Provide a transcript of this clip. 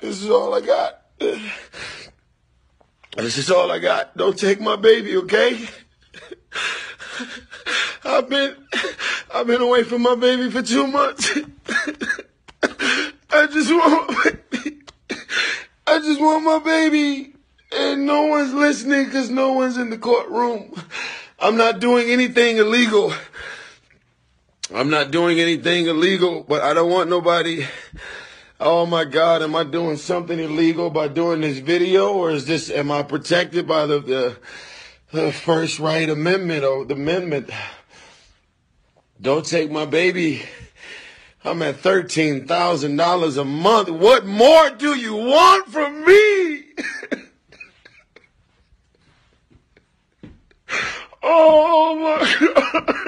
This is all I got. This is all I got. Don't take my baby, okay? I've been I've been away from my baby for two months. I just want. I just want my baby. And no one's listening because no one's in the courtroom. I'm not doing anything illegal. I'm not doing anything illegal, but I don't want nobody. Oh my God, am I doing something illegal by doing this video, or is this am I protected by the the, the First Right Amendment or the amendment? Don't take my baby. I'm at thirteen thousand dollars a month. What more do you want from me? oh my God.